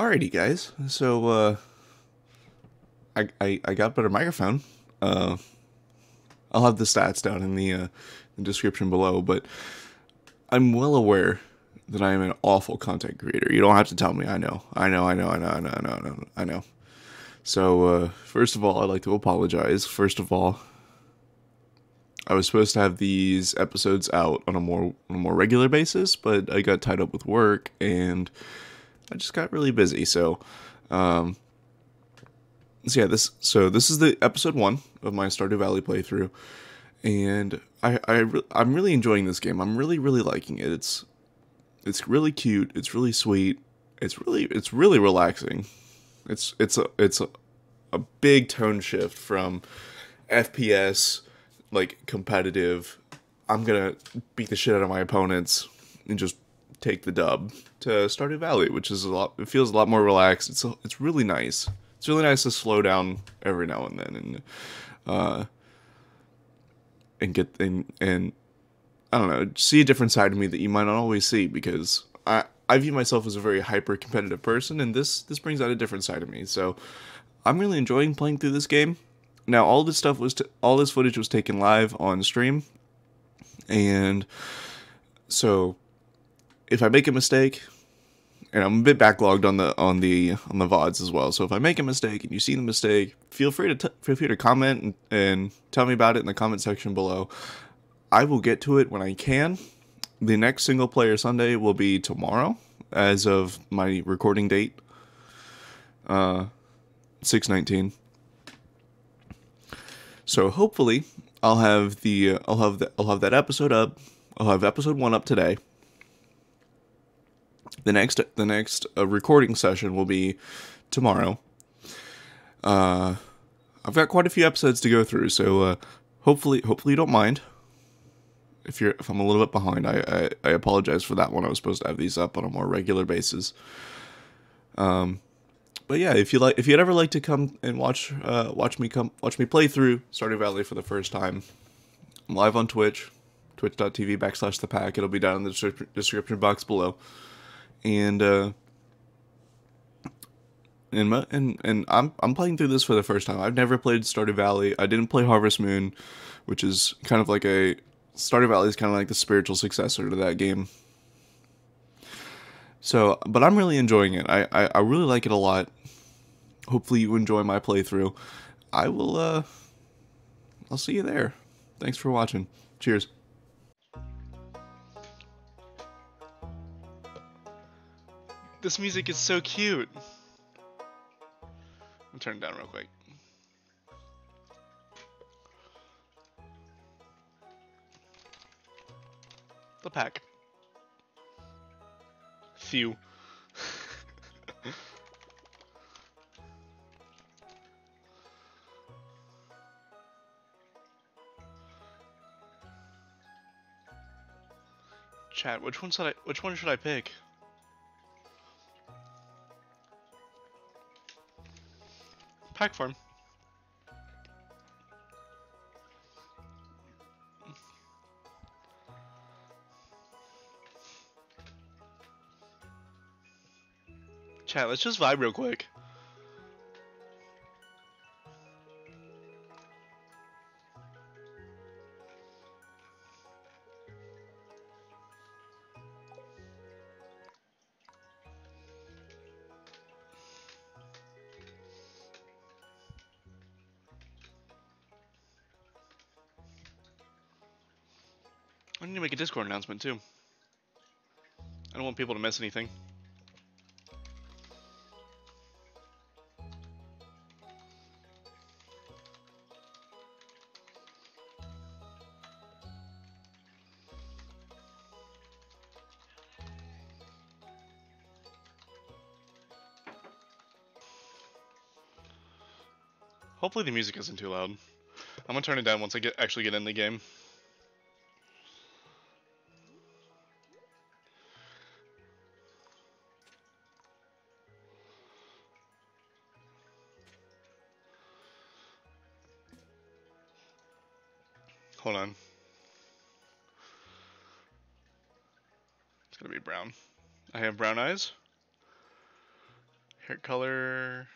Alrighty, guys. So, uh, I, I, I got better microphone. Uh, I'll have the stats down in the, uh, the description below, but I'm well aware that I am an awful content creator. You don't have to tell me. I know. I know. I know. I know. I know. I know. I know. I know. So, uh, first of all, I'd like to apologize. First of all, I was supposed to have these episodes out on a more on a more regular basis, but I got tied up with work and I just got really busy. So, um, so yeah, this so this is the episode one of my Stardew Valley playthrough, and I I I'm really enjoying this game. I'm really really liking it. It's it's really cute. It's really sweet. It's really it's really relaxing. It's it's a it's a, a big tone shift from FPS like competitive. I'm gonna beat the shit out of my opponents and just take the dub to Stardew Valley, which is a lot. It feels a lot more relaxed. It's it's really nice. It's really nice to slow down every now and then and uh and get and and I don't know see a different side of me that you might not always see because I I view myself as a very hyper competitive person and this this brings out a different side of me. So I'm really enjoying playing through this game. Now all this stuff was all this footage was taken live on stream and so if I make a mistake, and I'm a bit backlogged on the on the on the vods as well. So if I make a mistake and you see the mistake, feel free to feel free to comment and, and tell me about it in the comment section below. I will get to it when I can. The next single player Sunday will be tomorrow, as of my recording date, uh, six nineteen. So hopefully, I'll have the I'll have the, I'll have that episode up. I'll have episode one up today the next the next uh, recording session will be tomorrow. Uh, I've got quite a few episodes to go through, so uh, hopefully hopefully you don't mind. If you're if I'm a little bit behind, I, I, I apologize for that one. I was supposed to have these up on a more regular basis. Um, but yeah, if you like if you'd ever like to come and watch uh, watch me come watch me play through Stardew Valley for the first time, I'm live on Twitch, twitch.tv backslash the pack. It'll be down in the description box below and uh and and and I'm I'm playing through this for the first time. I've never played Stardew Valley. I didn't play Harvest Moon, which is kind of like a Stardew Valley is kind of like the spiritual successor to that game. So, but I'm really enjoying it. I, I, I really like it a lot. Hopefully you enjoy my playthrough. I will uh I'll see you there. Thanks for watching. Cheers. This music is so cute. I'm turn it down real quick. The pack. Few. Chat, which one should I which one should I pick? Pack farm. Chat, let's just vibe real quick. Discord announcement too. I don't want people to miss anything. Hopefully the music isn't too loud. I'm gonna turn it down once I get actually get in the game. Hair color.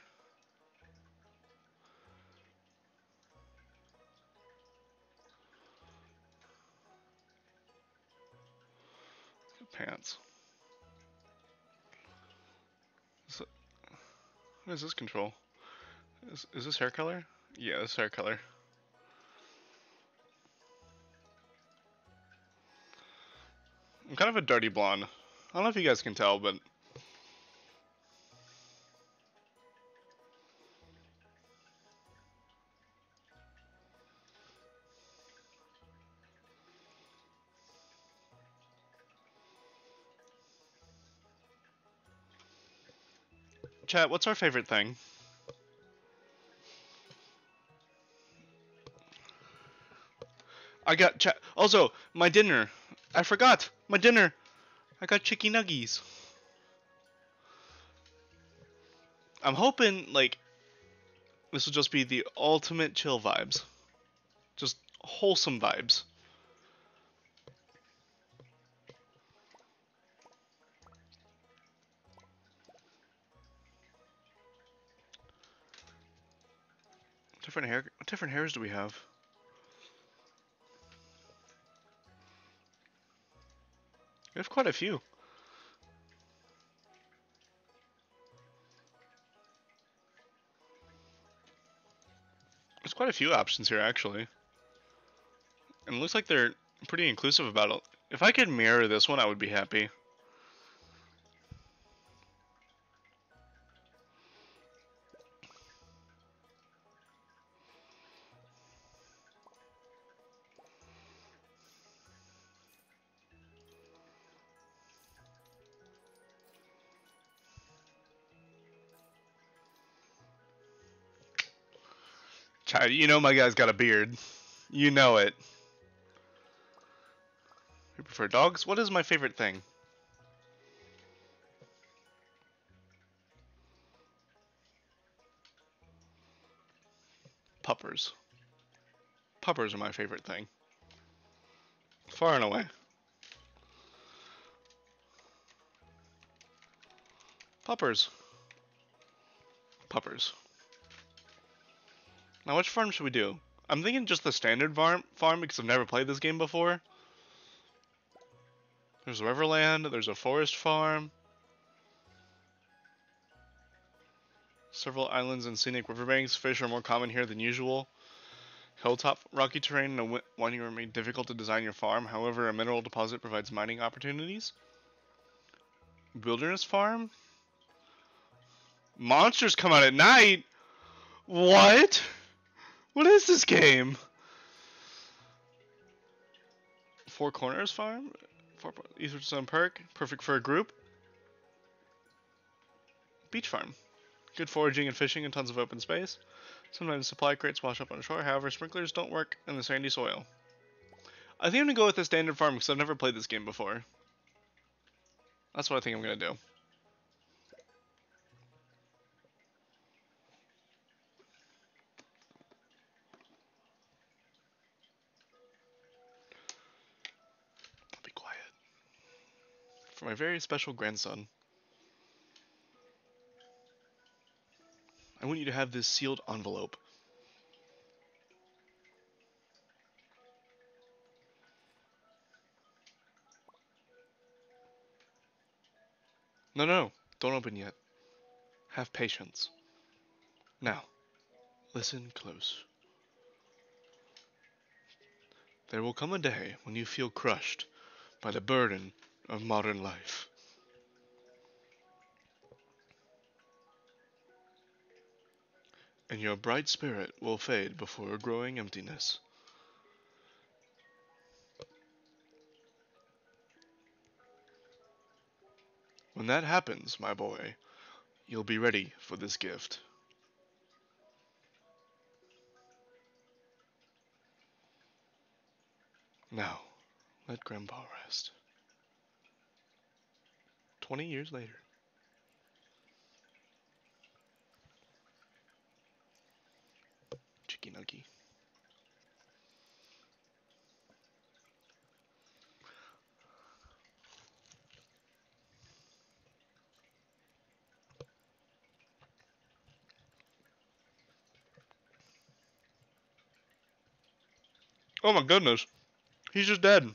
Pants. Is What is this control? Is, is this hair color? Yeah, this hair color. I'm kind of a dirty blonde. I don't know if you guys can tell, but Chat, what's our favorite thing? I got chat. Also, my dinner. I forgot my dinner. I got chicken nuggies. I'm hoping like this will just be the ultimate chill vibes, just wholesome vibes. Different hair. What different hairs do we have? We have quite a few. There's quite a few options here, actually. And it looks like they're pretty inclusive about it. If I could mirror this one, I would be happy. Chad, you know my guy's got a beard. You know it. You prefer dogs? What is my favorite thing? Puppers. Puppers are my favorite thing. Far and away. Puppers. Puppers. Now, which farm should we do? I'm thinking just the standard farm, farm because I've never played this game before. There's Riverland, there's a forest farm. Several islands and scenic riverbanks. Fish are more common here than usual. Hilltop rocky terrain and winding road make it difficult to design your farm. However, a mineral deposit provides mining opportunities. Wilderness farm. Monsters come out at night. What? What is this game? Four Corners Farm? Four Eastwood Sun Park. Perfect for a group. Beach Farm. Good foraging and fishing and tons of open space. Sometimes supply crates wash up on shore, however, sprinklers don't work in the sandy soil. I think I'm gonna go with the standard farm because I've never played this game before. That's what I think I'm gonna do. For my very special grandson. I want you to have this sealed envelope. No, no, don't open yet. Have patience. Now, listen close. There will come a day when you feel crushed by the burden of modern life. And your bright spirit will fade before a growing emptiness. When that happens, my boy, you'll be ready for this gift. Now, let Grandpa rest. 20 years later. Chicky Nuggy. Oh my goodness. He's just dead.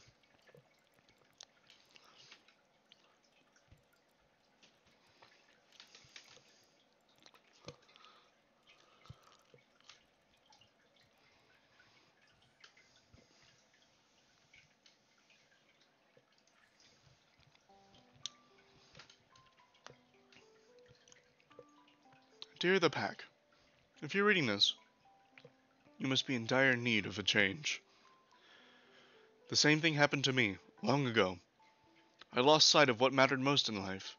Dear the Pack, if you're reading this, you must be in dire need of a change. The same thing happened to me, long ago. I lost sight of what mattered most in life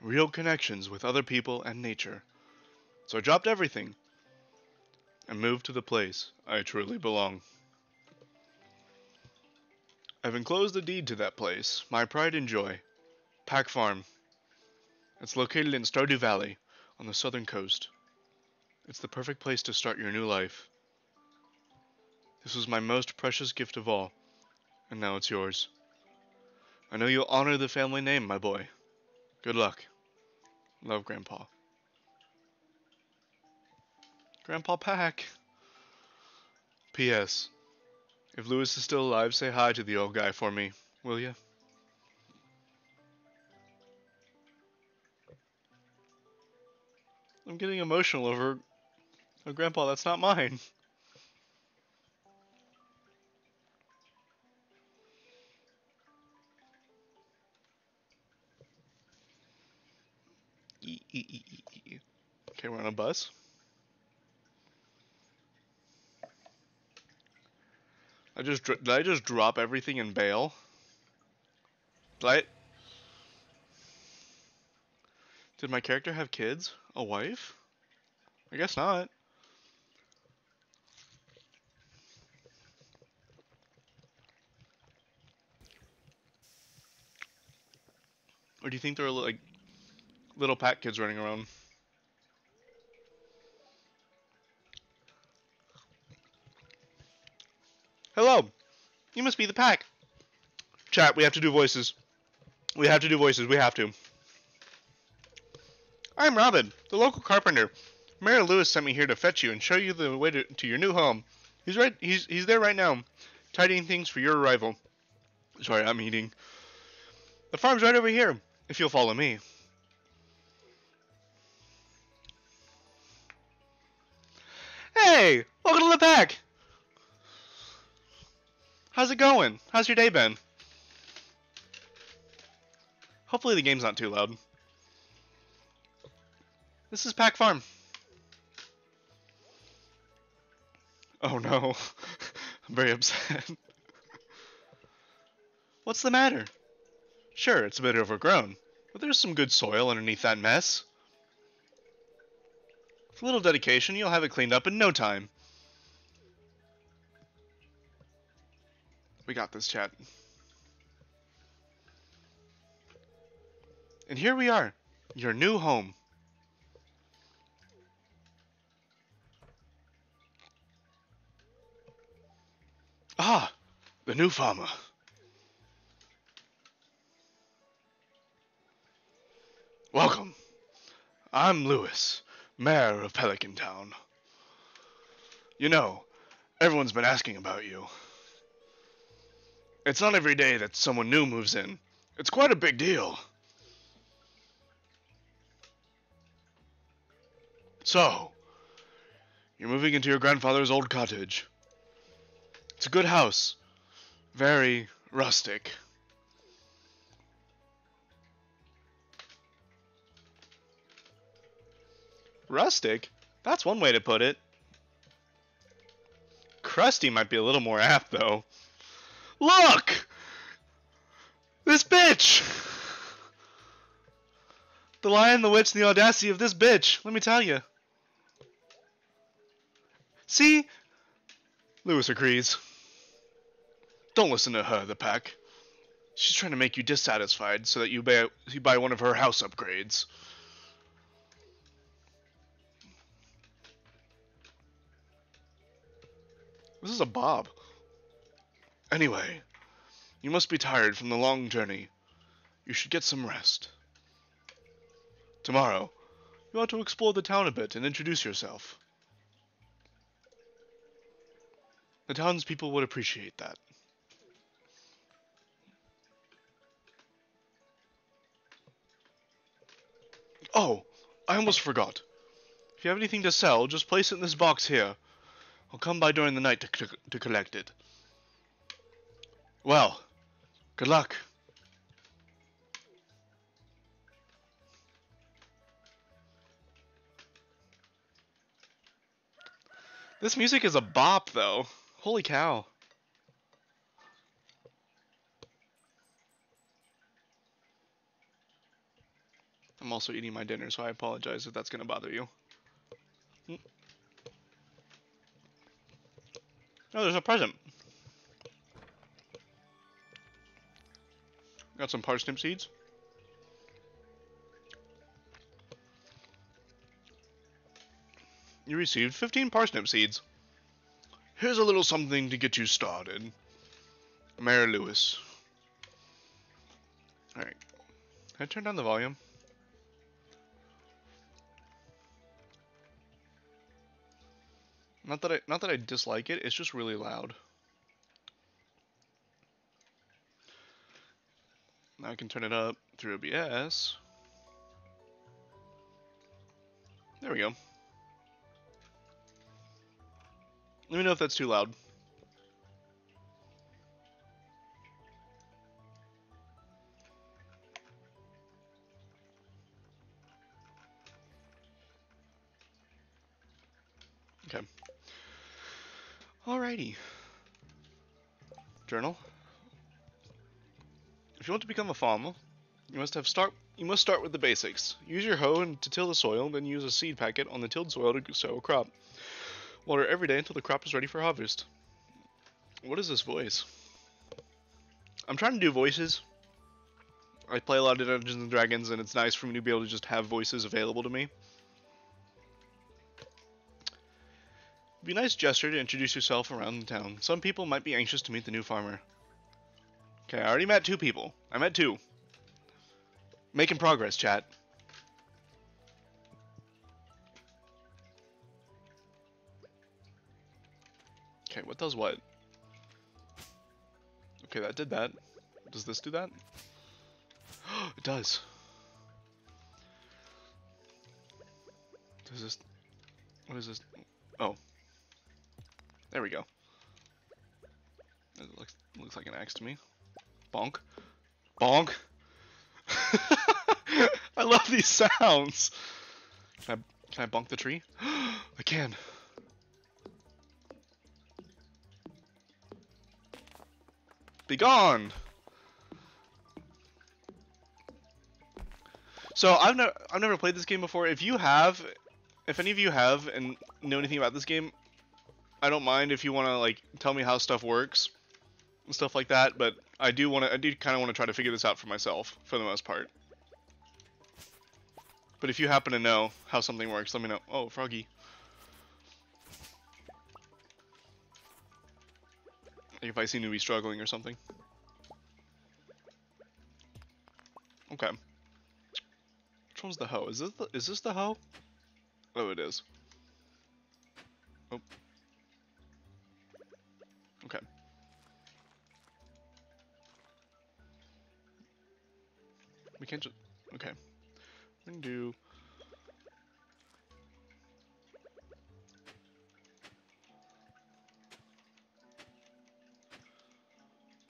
real connections with other people and nature. So I dropped everything and moved to the place I truly belong. I've enclosed a deed to that place, my pride and joy, Pack Farm. It's located in Stardew Valley, on the southern coast. It's the perfect place to start your new life. This was my most precious gift of all, and now it's yours. I know you'll honor the family name, my boy. Good luck. Love, Grandpa. Grandpa Pack. P.S. If Lewis is still alive, say hi to the old guy for me, will you? I'm getting emotional over. Oh, Grandpa, that's not mine. Okay, we're on a bus. I just did I just drop everything and bail? Did I? Did my character have kids? A wife? I guess not. Or do you think there are like little pack kids running around? Hello! You must be the pack. Chat, we have to do voices. We have to do voices, we have to. I'm Robin, the local carpenter. Mayor Lewis sent me here to fetch you and show you the way to, to your new home. He's right. He's he's there right now, tidying things for your arrival. Sorry, I'm eating. The farm's right over here. If you'll follow me. Hey, welcome to the pack. How's it going? How's your day been? Hopefully the game's not too loud. This is Pack Farm. Oh no. I'm very upset. What's the matter? Sure, it's a bit overgrown, but there's some good soil underneath that mess. With a little dedication, you'll have it cleaned up in no time. We got this, chat. And here we are, your new home. Ah, the new farmer. Welcome. I'm Lewis, mayor of Pelican Town. You know, everyone's been asking about you. It's not every day that someone new moves in. It's quite a big deal. So, you're moving into your grandfather's old cottage. It's a good house. Very rustic. Rustic? That's one way to put it. Crusty might be a little more apt, though. Look! This bitch! The lion, the witch, and the audacity of this bitch, let me tell you. See? Lewis agrees. Don't listen to her, the pack. She's trying to make you dissatisfied so that you buy, you buy one of her house upgrades. This is a bob. Anyway, you must be tired from the long journey. You should get some rest. Tomorrow, you ought to explore the town a bit and introduce yourself. The townspeople would appreciate that. Oh, I almost forgot. If you have anything to sell, just place it in this box here. I'll come by during the night to, to, to collect it. Well, good luck. This music is a bop, though. Holy cow. I'm also eating my dinner, so I apologize if that's going to bother you. Mm. Oh, there's a present. Got some parsnip seeds. You received 15 parsnip seeds. Here's a little something to get you started. Mayor Lewis. Alright. Can I turn down the volume? Not that I not that I dislike it, it's just really loud. Now I can turn it up through OBS. There we go. Let me know if that's too loud. Okay. Alrighty. Journal. If you want to become a farmer, you must have start you must start with the basics. Use your hoe to till the soil, then use a seed packet on the tilled soil to sow a crop. Water every day until the crop is ready for harvest. What is this voice? I'm trying to do voices. I play a lot of Dungeons and Dragons, and it's nice for me to be able to just have voices available to me. Be a nice gesture to introduce yourself around the town. Some people might be anxious to meet the new farmer. Okay, I already met two people. I met two. Making progress, chat. Okay, what does what? Okay, that did that. Does this do that? it does. Does this... What is this? Oh. There we go. It looks, looks like an axe to me. Bonk. Bonk! I love these sounds! Can I, can I bonk the tree? I can. Be gone! So I've never I've never played this game before. If you have, if any of you have and know anything about this game, I don't mind if you want to like tell me how stuff works and stuff like that. But I do want to I do kind of want to try to figure this out for myself for the most part. But if you happen to know how something works, let me know. Oh, Froggy. If I see newbie struggling or something. Okay. Which one's the hoe? Is this the is this the hoe? Oh it is. Oh. We can't just okay. We can do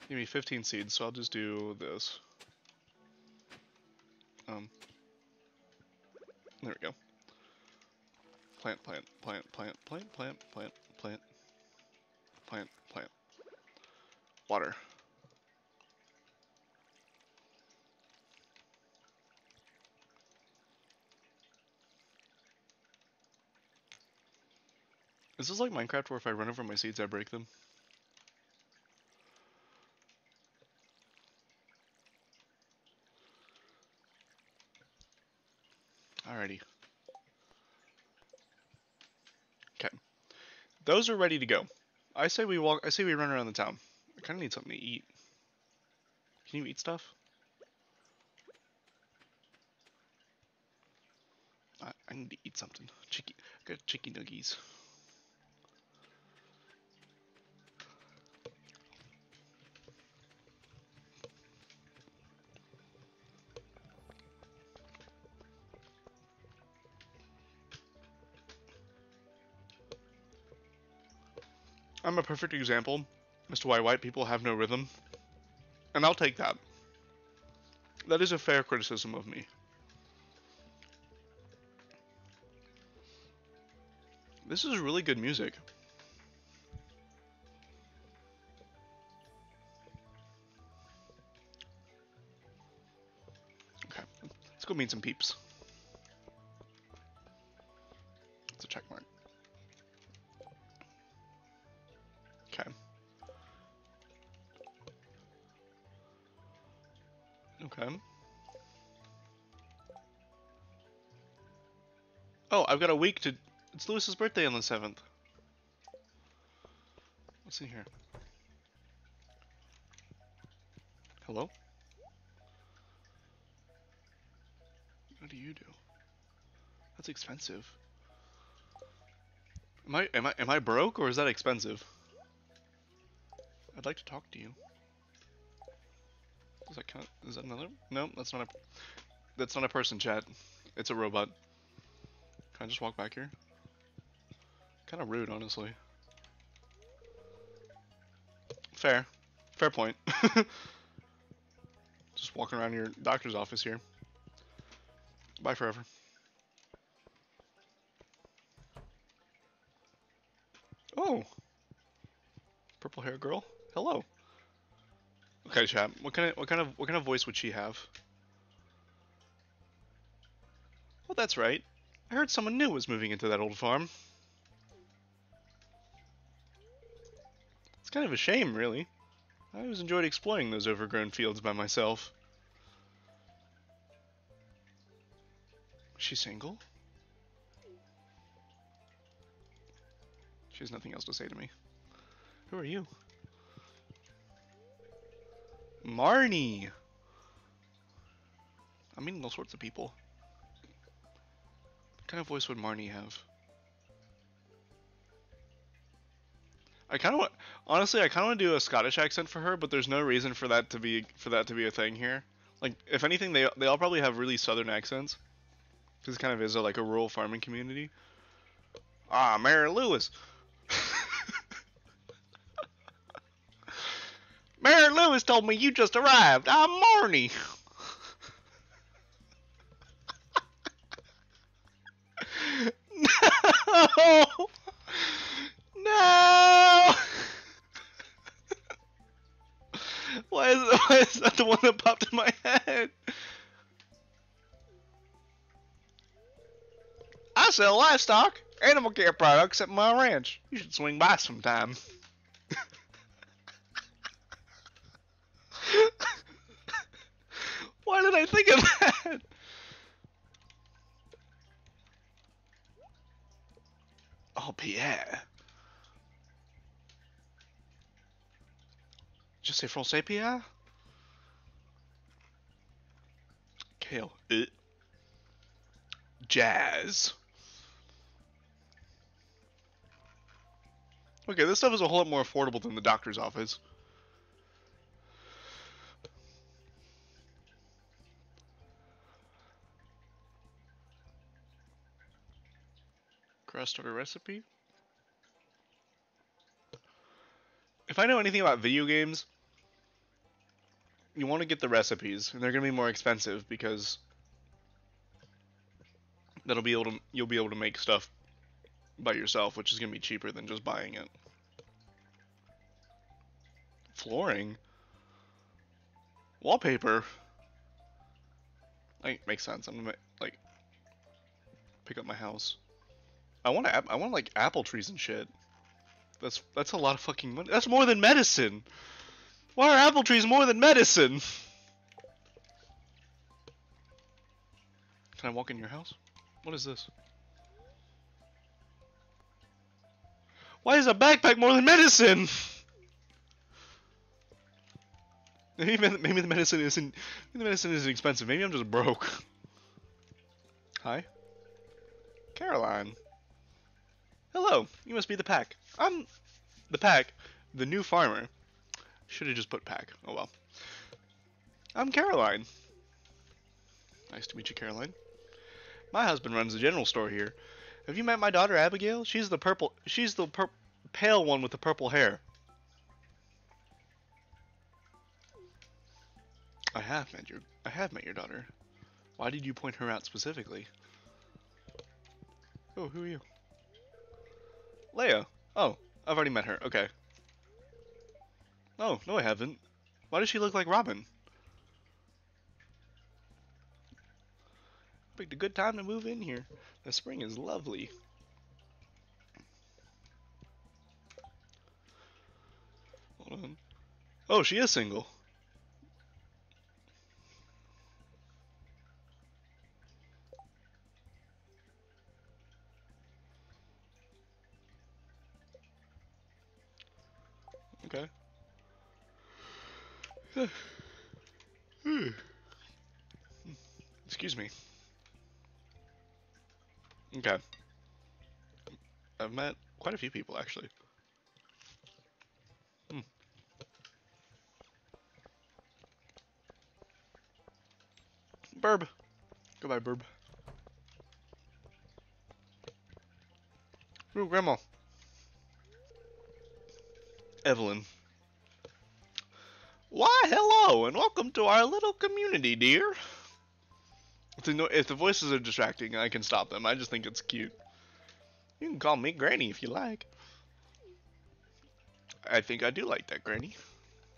Give me 15 seeds, so I'll just do this. Um, there we go. Plant, plant, plant, plant, plant, plant, plant, plant, plant, plant. Water. Is this like Minecraft where if I run over my seeds I break them? Alrighty. Okay. Those are ready to go. I say we walk I say we run around the town. I kinda need something to eat. Can you eat stuff? I, I need to eat something. Chicky I got chicky nuggies. I'm a perfect example as to why white people have no rhythm. And I'll take that. That is a fair criticism of me. This is really good music. Okay, let's go meet some peeps. I've got a week to. It's Lewis's birthday on the 7th. What's in here? Hello? What do you do? That's expensive. Am I am I am I broke or is that expensive? I'd like to talk to you. Does that count? Is that another? No, that's not a. That's not a person, chat. It's a robot. Can I just walk back here? Kind of rude, honestly. Fair. Fair point. just walking around your doctor's office here. Bye forever. Oh. Purple hair girl. Hello. Okay, chat. What kind of what kind of what kind of voice would she have? Oh, that's right. I heard someone new was moving into that old farm. It's kind of a shame, really. I always enjoyed exploring those overgrown fields by myself. Is she single? She has nothing else to say to me. Who are you? Marnie! I'm meeting all sorts of people. Kind of voice would Marnie have? I kind of want, honestly, I kind of want to do a Scottish accent for her, but there's no reason for that to be for that to be a thing here. Like, if anything, they they all probably have really southern accents, because it kind of is a, like a rural farming community. Ah, Mayor Lewis. Mayor Lewis told me you just arrived. I'm Marnie. No! No! why, is, why is that the one that popped in my head? I sell livestock, animal care products at my ranch. You should swing by sometime. Why did I think of that? Oh, Pierre. Just say français, Pierre? Kale. Uh. Jazz. Okay, this stuff is a whole lot more affordable than the doctor's office. Crust or a recipe? If I know anything about video games, you want to get the recipes, and they're going to be more expensive because that'll be able to you'll be able to make stuff by yourself, which is going to be cheaper than just buying it. Flooring, wallpaper. Like makes sense. I'm gonna like pick up my house. I want to. I want like apple trees and shit. That's that's a lot of fucking money. That's more than medicine. Why are apple trees more than medicine? Can I walk in your house? What is this? Why is a backpack more than medicine? Maybe, maybe the medicine isn't. Maybe the medicine isn't expensive. Maybe I'm just broke. Hi, Caroline. Hello. You must be the pack. I'm the pack, the new farmer. Should have just put pack. Oh well. I'm Caroline. Nice to meet you, Caroline. My husband runs a general store here. Have you met my daughter Abigail? She's the purple. She's the pur pale one with the purple hair. I have met your I have met your daughter. Why did you point her out specifically? Oh, who are you? Leah. Oh, I've already met her. Okay. Oh, no I haven't. Why does she look like Robin? Picked a good time to move in here. The spring is lovely. Hold on. Oh, she is single. Quite a few people actually. Hmm. Burb. Goodbye, Burb. Ooh, Grandma. Evelyn. Why, hello, and welcome to our little community, dear. If the, if the voices are distracting, I can stop them. I just think it's cute. You can call me Granny if you like. I think I do like that, Granny.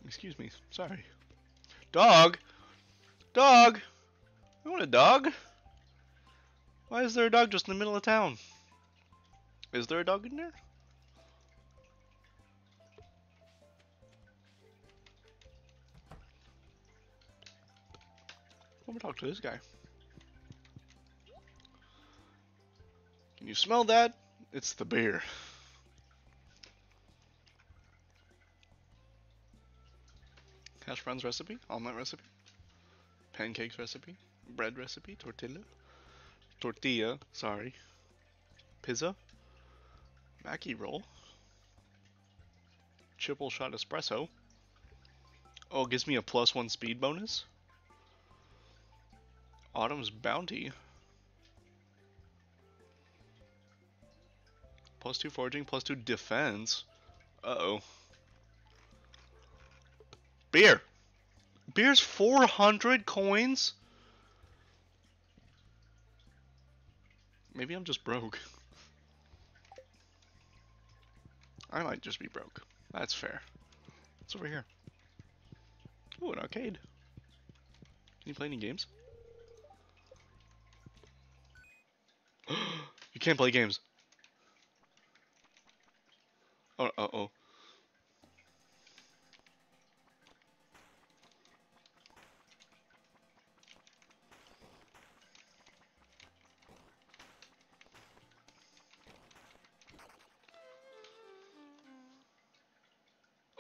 Excuse me. Sorry. Dog! Dog! You want a dog? Why is there a dog just in the middle of town? Is there a dog in there? Let me talk to this guy. Can you smell that? It's the beer. Hash browns recipe, omelet recipe, pancakes recipe, bread recipe, tortilla, tortilla, sorry, pizza, Maki roll, triple shot espresso. Oh, gives me a plus one speed bonus. Autumn's bounty. Plus two foraging, plus two defense. Uh oh. Beer. Beer's 400 coins? Maybe I'm just broke. I might just be broke. That's fair. What's over here? Ooh, an arcade. Can you play any games? you can't play games. Oh, uh oh.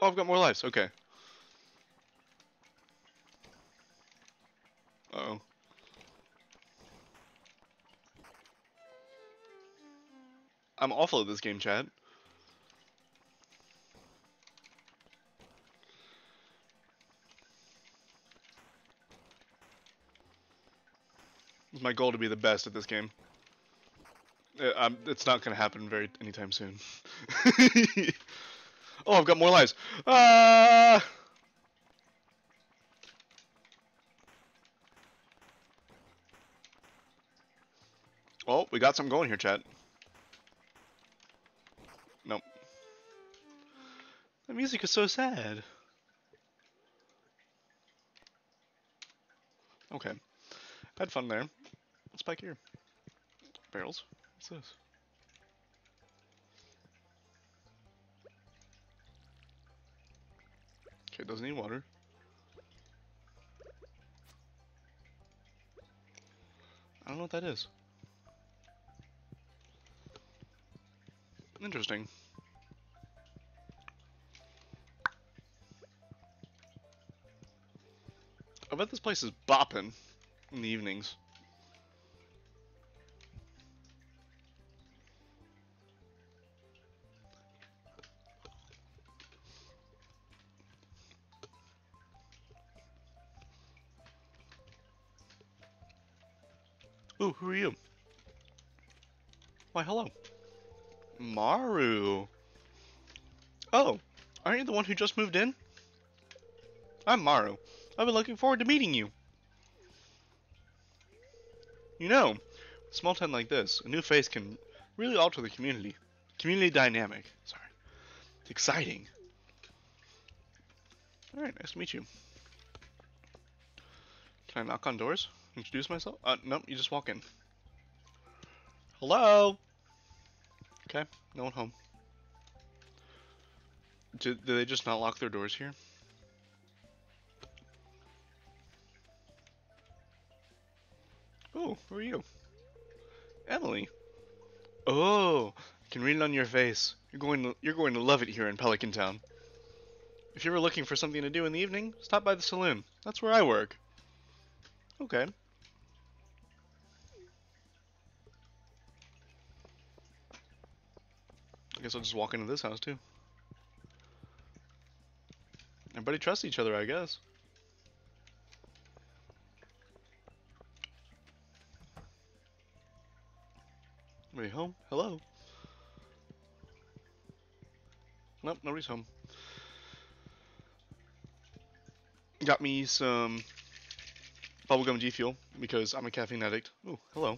Oh, I've got more lives. Okay. Uh oh. I'm awful at this game, chat. It's my goal to be the best at this game. Uh, um, it's not going to happen very anytime soon. oh, I've got more lives. Ah! Oh, we got something going here, chat. Nope. The music is so sad. Okay. Had fun there. What's back here? Barrels? What's this? Okay, doesn't need water. I don't know what that is. Interesting. I bet this place is bopping in the evenings. Ooh, who are you? Why, hello. Maru. Oh, aren't you the one who just moved in? I'm Maru. I've been looking forward to meeting you. You know, small town like this, a new face can really alter the community. Community dynamic. Sorry. It's exciting. Alright, nice to meet you. Can I knock on doors? Introduce myself? Uh, nope, you just walk in. Hello? Okay, no one home. Did, did they just not lock their doors here? Oh, who are you? Emily. Oh, I can read it on your face. You're going to you're going to love it here in Pelican Town. If you're looking for something to do in the evening, stop by the saloon. That's where I work. Okay. I guess I'll just walk into this house too. Everybody trusts each other, I guess. Anybody home? Hello? Nope, nobody's home. Got me some bubblegum G Fuel because I'm a caffeine addict. Oh, hello.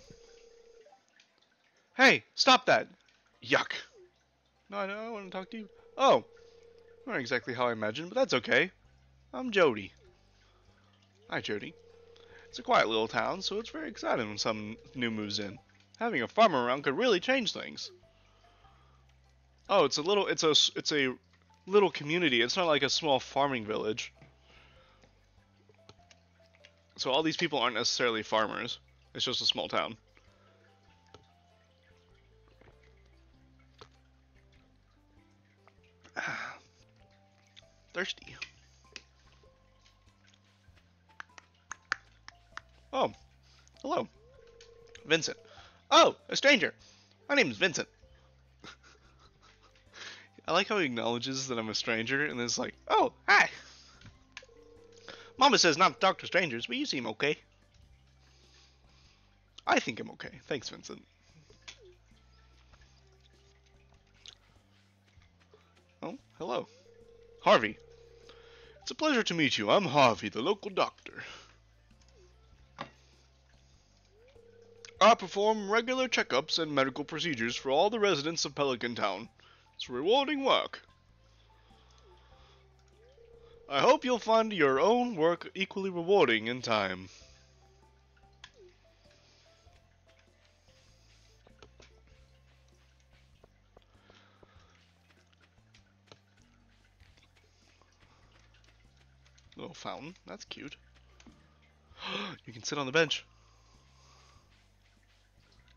Hey, stop that! Yuck. No, I don't want to talk to you. Oh, not exactly how I imagined, but that's okay. I'm Jodi. Hi, Jodi. It's a quiet little town, so it's very exciting when someone new moves in. Having a farmer around could really change things. Oh, it's a little, it's a, it's a little community. It's not like a small farming village. So all these people aren't necessarily farmers. It's just a small town. Thirsty. Oh, hello. Vincent. Oh, a stranger. My name is Vincent. I like how he acknowledges that I'm a stranger and it's like, oh, hi. Mama says not to talk to strangers, but you seem okay. I think I'm okay. Thanks, Vincent. Oh, hello. Harvey. It's a pleasure to meet you. I'm Harvey, the local doctor. I perform regular checkups and medical procedures for all the residents of Pelican Town. It's rewarding work. I hope you'll find your own work equally rewarding in time. Little fountain, that's cute. you can sit on the bench.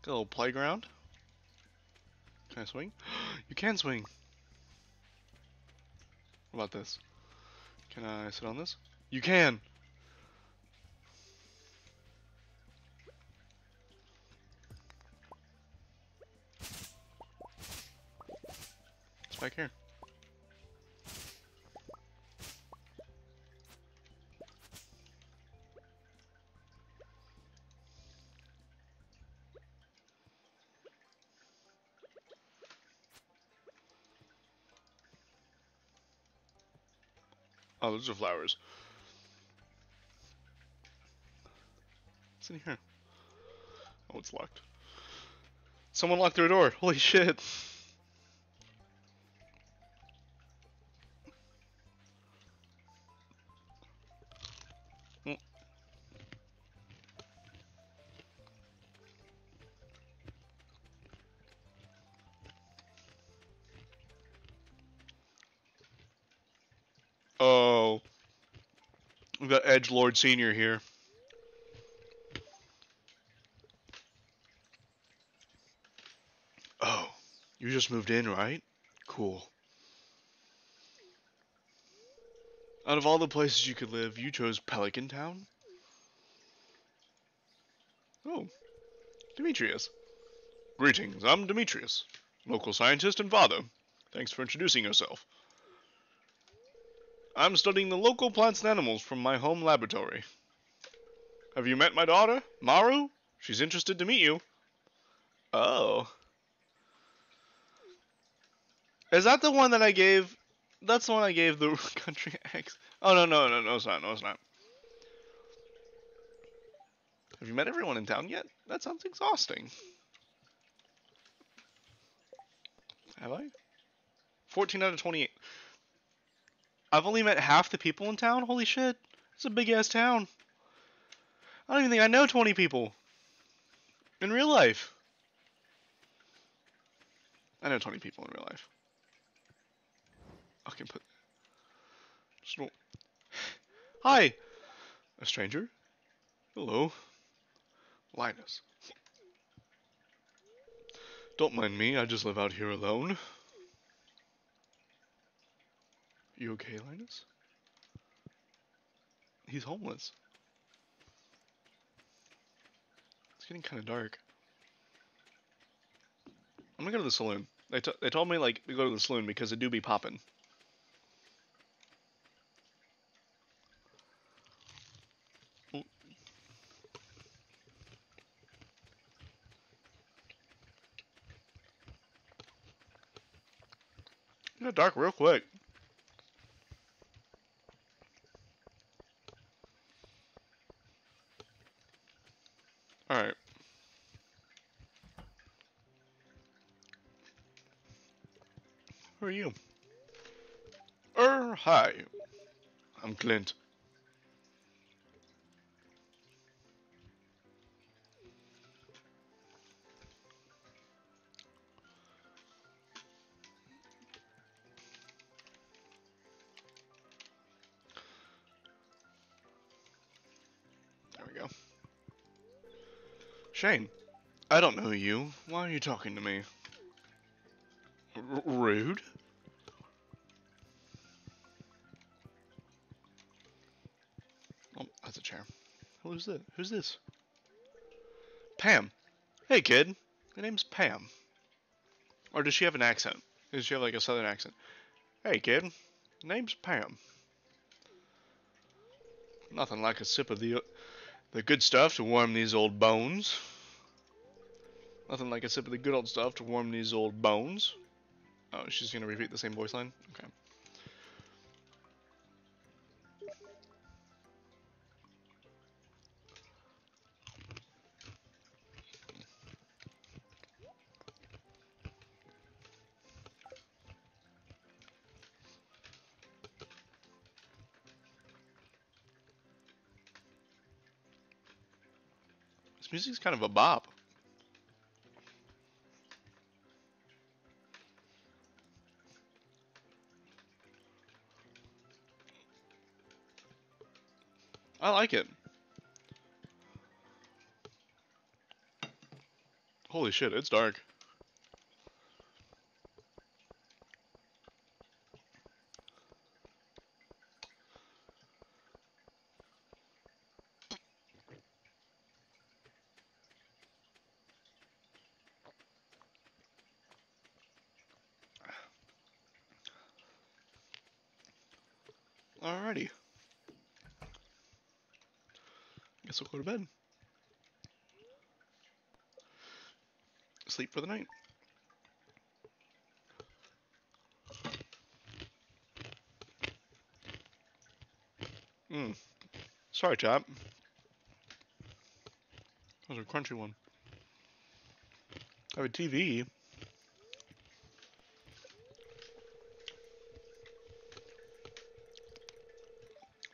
Got a little playground. Can I swing? you can swing. What about this? Can I sit on this? You can! It's back here. Oh, those are flowers. What's in here? Oh, it's locked. Someone locked their door. Holy shit. We've got Edge Lord Senior here. Oh, you just moved in, right? Cool. Out of all the places you could live, you chose Pelican Town? Oh, Demetrius. Greetings, I'm Demetrius, local scientist and father. Thanks for introducing yourself. I'm studying the local plants and animals from my home laboratory. Have you met my daughter, Maru? She's interested to meet you. Oh. Is that the one that I gave That's the one I gave the country X. Oh no no no no it's not no it's not. Have you met everyone in town yet? That sounds exhausting. Have I? 14 out of 28. I've only met half the people in town? Holy shit. It's a big ass town. I don't even think I know 20 people. In real life. I know 20 people in real life. I can put. Hi! A stranger? Hello. Linus. Don't mind me, I just live out here alone. You okay, Linus? He's homeless. It's getting kind of dark. I'm gonna go to the saloon. They, they told me like to go to the saloon because it do be popping. It got dark real quick. Alright. Who are you? Er, hi. I'm Clint. Shane, I don't know you. Why are you talking to me? R- rude? Oh, that's a chair. Who's this? Who's this? Pam. Hey, kid. My name's Pam. Or does she have an accent? Does she have like a southern accent? Hey, kid. Name's Pam. Nothing like a sip of the the good stuff to warm these old bones. Nothing like a sip of the good old stuff to warm these old bones. Oh, she's gonna repeat the same voice line? Okay. This music's kind of a bop. Like it. Holy shit, it's dark. Alrighty. Guess we'll go to bed. Sleep for the night. Hmm. Sorry, chap. That was a crunchy one. I have a TV.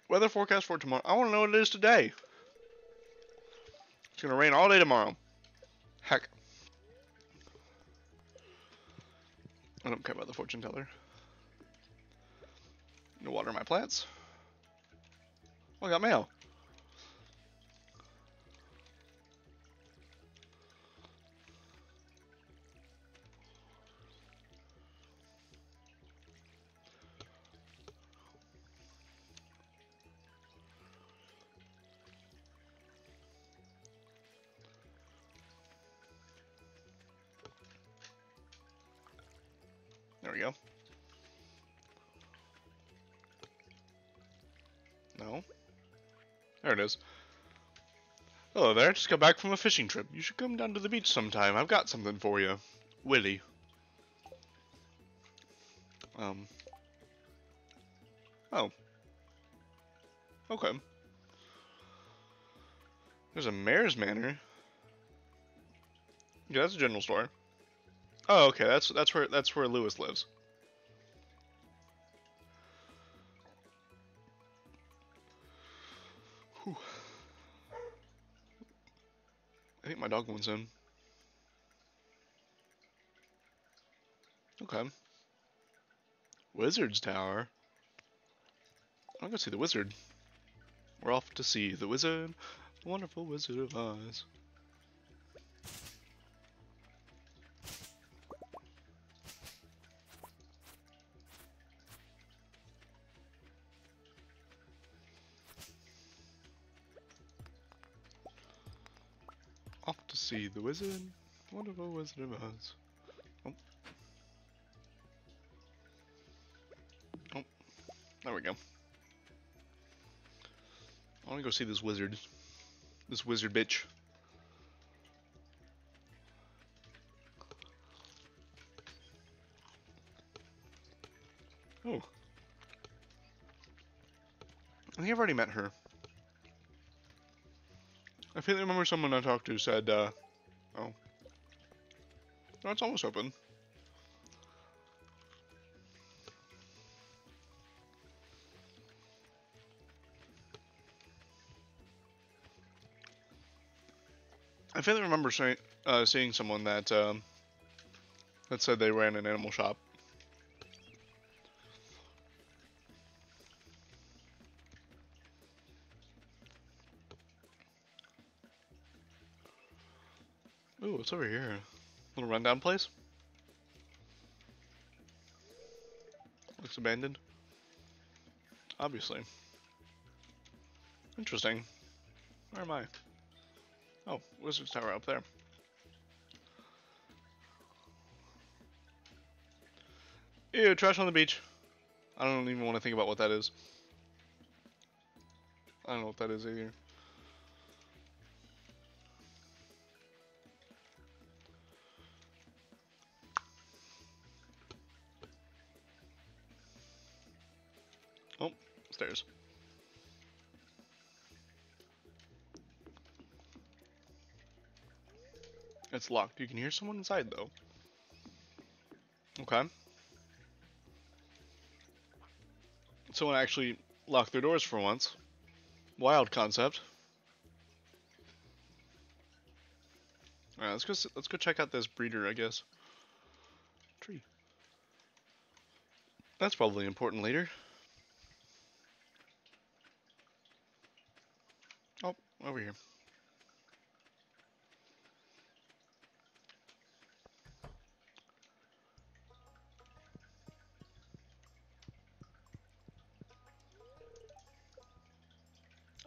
Weather forecast for tomorrow. I want to know what it is today. It's gonna rain all day tomorrow. Heck. I don't care about the fortune teller. Gonna water my plants. I got mail. Hello there, just got back from a fishing trip. You should come down to the beach sometime. I've got something for you. Willy. Um. Oh. Okay. There's a Mayor's Manor. Yeah, that's a general store. Oh, okay. That's that's where that's where Lewis lives. Think my dog wants in. Okay. Wizard's Tower. I'll go see the wizard. We're off to see the wizard, the wonderful Wizard of Oz. See the wizard, wonderful Wizard of Oz. Oh. Oh. There we go. I want to go see this wizard. This wizard bitch. Oh. I think I've already met her. I I remember someone I talked to said, uh, oh. No, it's almost open. I I remember say, uh, seeing someone that um, that said they ran an animal shop. Ooh, what's over here? Little rundown place? Looks abandoned. Obviously. Interesting. Where am I? Oh, Wizard's Tower up there. Ew, trash on the beach. I don't even want to think about what that is. I don't know what that is either. It's locked. You can hear someone inside though. Okay. Someone actually locked their doors for once. Wild concept. Alright, let's go let's go check out this breeder, I guess. Tree. That's probably important later. Oh, over here.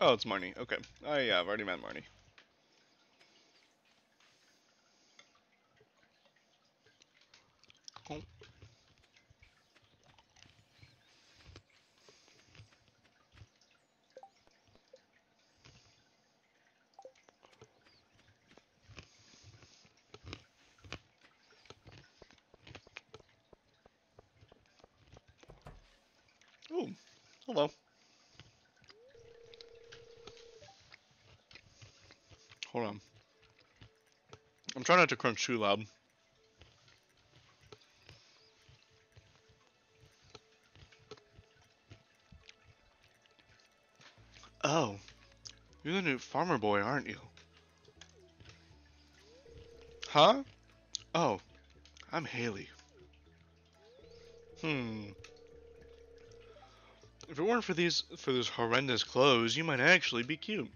Oh, it's Marnie. Okay. Oh, yeah, I've already met Marnie. Ooh, hello. Hold on. I'm trying not to crunch too loud. Oh, you're the new farmer boy, aren't you? Huh? Oh, I'm Haley. Hmm. If it weren't for these for those horrendous clothes, you might actually be cute.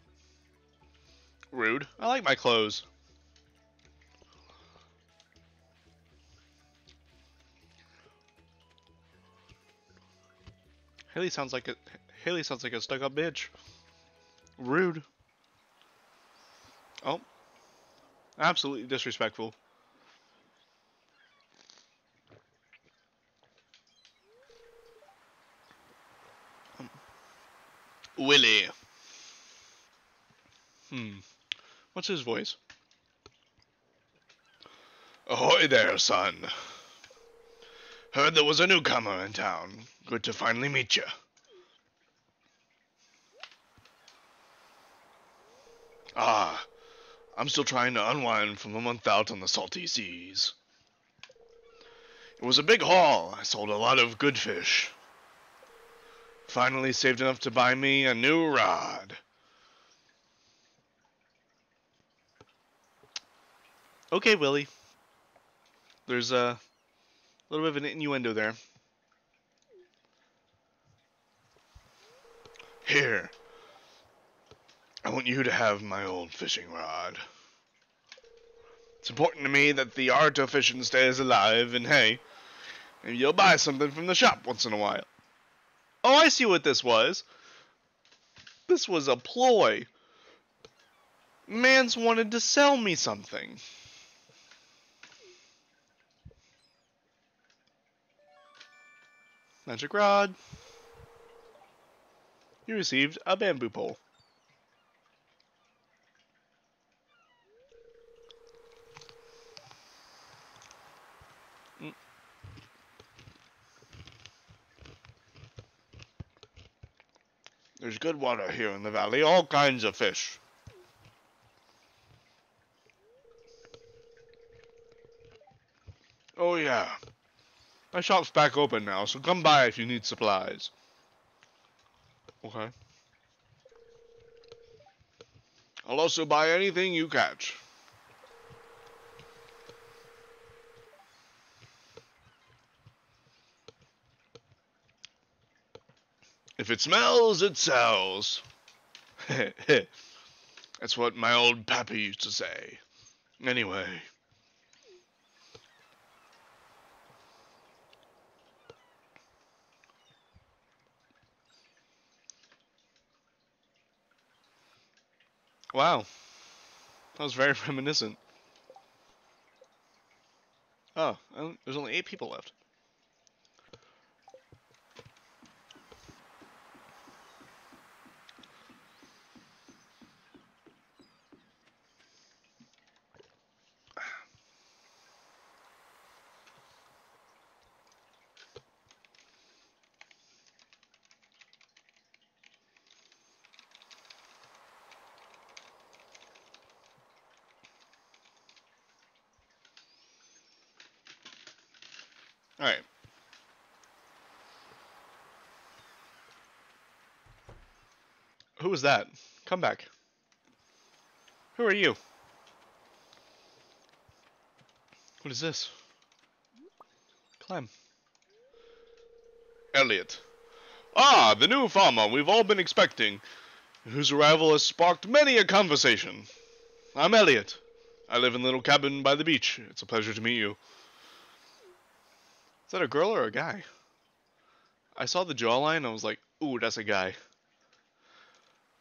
Rude. I like my clothes. Haley sounds like a Haley sounds like a stuck-up bitch. Rude. Oh. Absolutely disrespectful. Willy. Hmm. What's his voice? Ahoy there, son. Heard there was a newcomer in town. Good to finally meet you. Ah, I'm still trying to unwind from a month out on the salty seas. It was a big haul. I sold a lot of good fish. Finally saved enough to buy me a new rod. Okay, Willy. There's a little bit of an innuendo there. Here. I want you to have my old fishing rod. It's important to me that the art of fishing stays alive, and hey, maybe you'll buy something from the shop once in a while. Oh, I see what this was. This was a ploy. Mans wanted to sell me something. Magic rod. You received a bamboo pole. There's good water here in the valley, all kinds of fish. Oh yeah. My shop's back open now, so come by if you need supplies. Okay. I'll also buy anything you catch. If it smells, it sells. That's what my old pappy used to say. Anyway. Wow. That was very reminiscent. Oh, there's only eight people left. Alright. Who was that? Come back. Who are you? What is this? Clem. Elliott. Ah, the new farmer we've all been expecting, whose arrival has sparked many a conversation. I'm Elliott. I live in a little cabin by the beach. It's a pleasure to meet you. Is that a girl or a guy? I saw the jawline, I was like, ooh, that's a guy.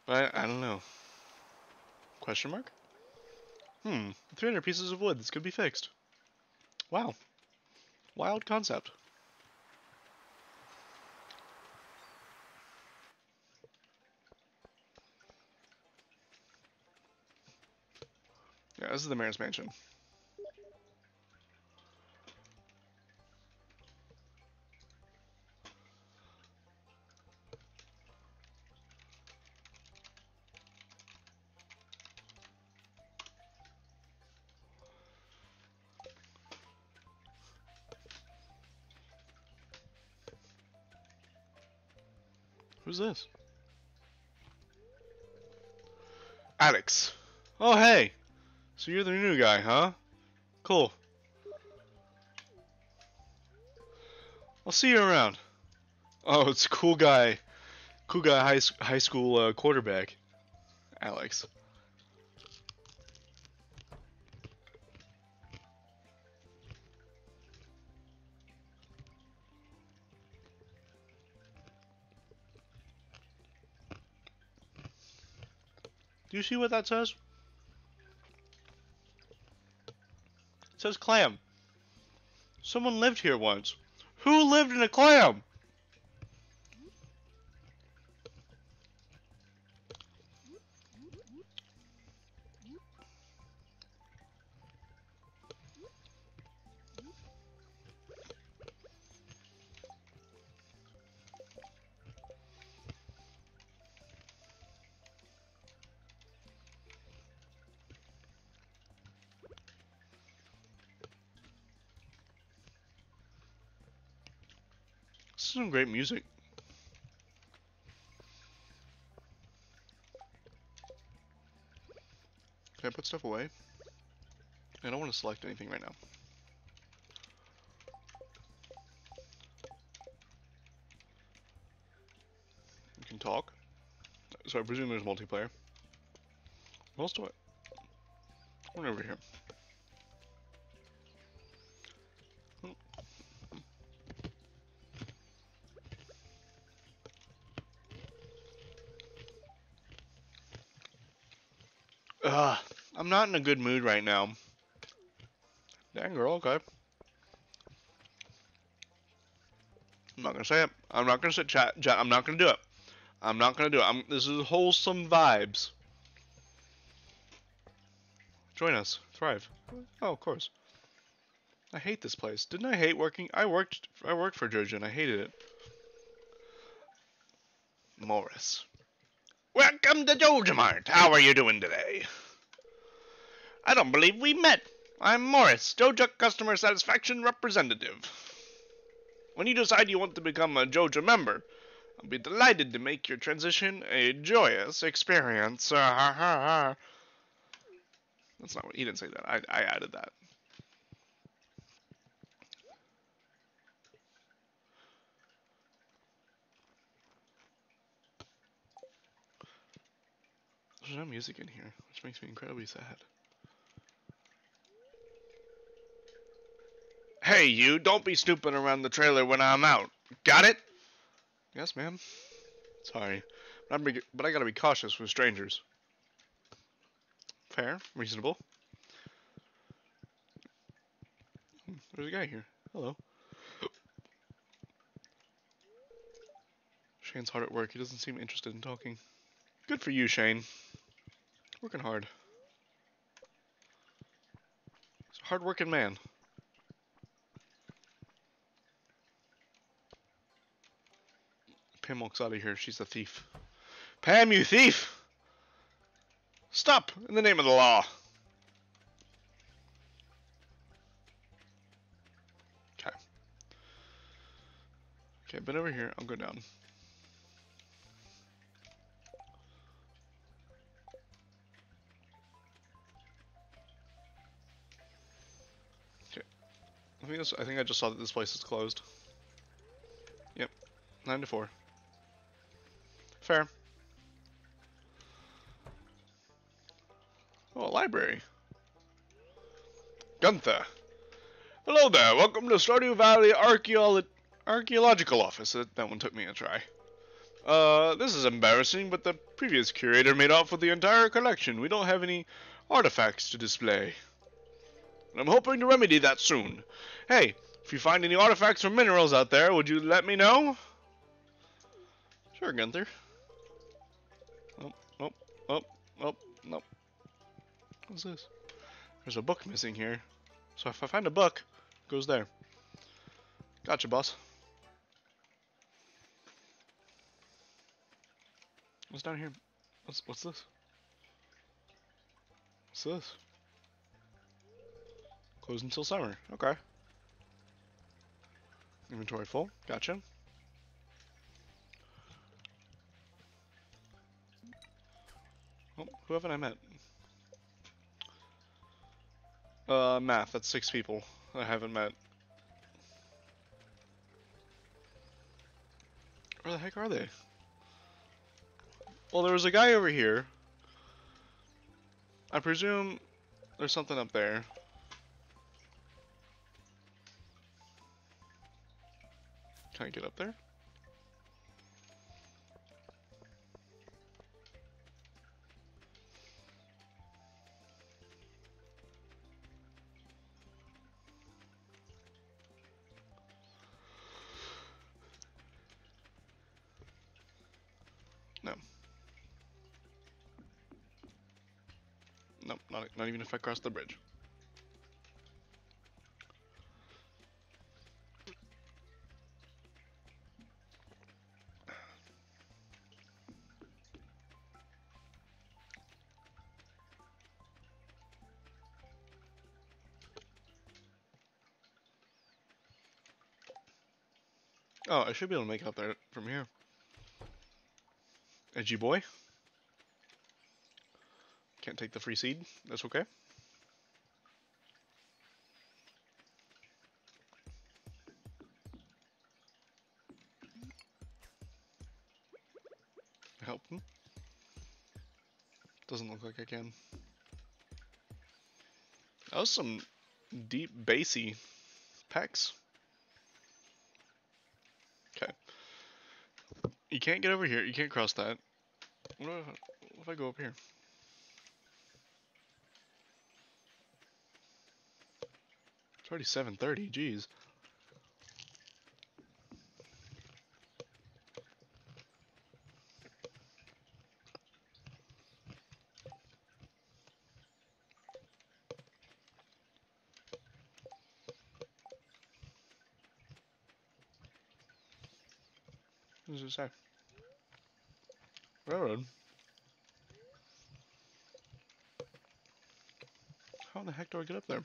But I, I don't know. Question mark? Hmm, 300 pieces of wood, this could be fixed. Wow. Wild concept. Yeah, this is the mayor's mansion. Who's this? Alex. Oh, hey. So you're the new guy, huh? Cool. I'll see you around. Oh, it's cool guy. Cool guy high, high school uh, quarterback. Alex. Do you see what that says? It says clam. Someone lived here once. Who lived in a clam? Great music. Can I put stuff away? I don't want to select anything right now. We can talk. So I presume there's multiplayer. What else do I... One over here. I'm not in a good mood right now. Dang girl, okay. I'm not gonna say it. I'm not gonna say chat. chat I'm not gonna do it. I'm not gonna do it. I'm, this is wholesome vibes. Join us. Thrive. Oh, of course. I hate this place. Didn't I hate working? I worked. I worked for Joja and I hated it. Morris. Welcome to Joja Mart. How are you doing today? I don't believe we met. I'm Morris, Joja Customer Satisfaction Representative. When you decide you want to become a Joja member, I'll be delighted to make your transition a joyous experience. Ah, That's not what he didn't say that. I, I added that. There's no music in here, which makes me incredibly sad. Hey, you, don't be snooping around the trailer when I'm out. Got it? Yes, ma'am. Sorry. But, I'm, but I gotta be cautious with strangers. Fair, reasonable. There's a guy here. Hello. Shane's hard at work. He doesn't seem interested in talking. Good for you, Shane. Working hard. He's a hard-working man. Pam walks out of here. She's a thief. Pam, you thief! Stop! In the name of the law. Okay. Okay, been over here. I'll go down. Okay. I think, I think I just saw that this place is closed. Yep. 9 to 4. Fair. Oh, library. Gunther. Hello there, welcome to Stardew Valley Archeolo Archaeological Office. That, that one took me a try. Uh, this is embarrassing, but the previous curator made off with the entire collection. We don't have any artifacts to display. I'm hoping to remedy that soon. Hey, if you find any artifacts or minerals out there, would you let me know? Sure, Gunther. What's this? There's a book missing here. So if I find a book, it goes there. Gotcha, boss. What's down here? What's what's this? What's this? Closed until summer. Okay. Inventory full. Gotcha. Oh, who haven't I met? Uh, math. That's six people I haven't met. Where the heck are they? Well, there was a guy over here. I presume there's something up there. Can I get up there? No. Nope, not, not even if I cross the bridge. Oh, I should be able to make out there from here. Edgy boy. Can't take the free seed. That's okay. Help him. Doesn't look like I can. That was some deep bassy pecs. Okay. You can't get over here. You can't cross that. What if, I go up here? It's already 7.30. Jeez. What does it say? Railroad. How the heck do I get up there?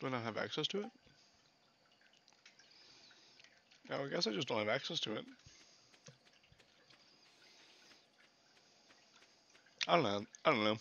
Do I not have access to it? Oh, I guess I just don't have access to it. I don't know. I don't know.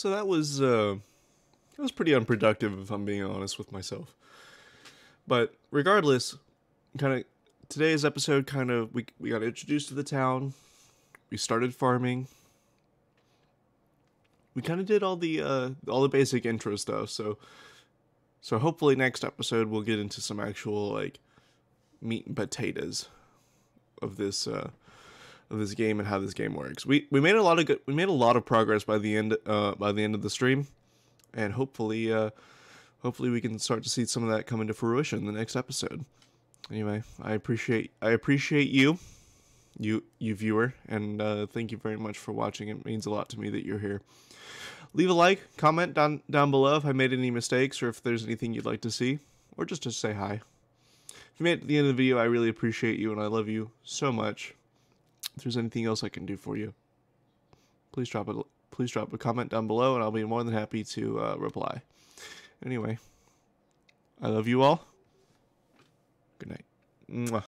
So that was uh that was pretty unproductive if I'm being honest with myself. But regardless, kind of today's episode kind of we we got introduced to the town. We started farming. We kind of did all the uh all the basic intro stuff. So so hopefully next episode we'll get into some actual like meat and potatoes of this uh of this game and how this game works. We we made a lot of good we made a lot of progress by the end uh by the end of the stream and hopefully uh hopefully we can start to see some of that come into fruition in the next episode. Anyway, I appreciate I appreciate you you you viewer and uh thank you very much for watching. It means a lot to me that you're here. Leave a like, comment down down below if I made any mistakes or if there's anything you'd like to see or just to say hi. If you made it to the end of the video, I really appreciate you and I love you so much if there's anything else I can do for you, please drop a please drop a comment down below, and I'll be more than happy to uh, reply. Anyway, I love you all. Good night. Mwah.